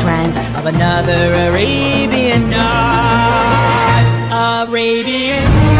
trance of another Arabian night. Arabian night.